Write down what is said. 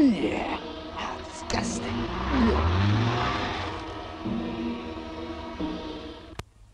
Yeah, how disgusting.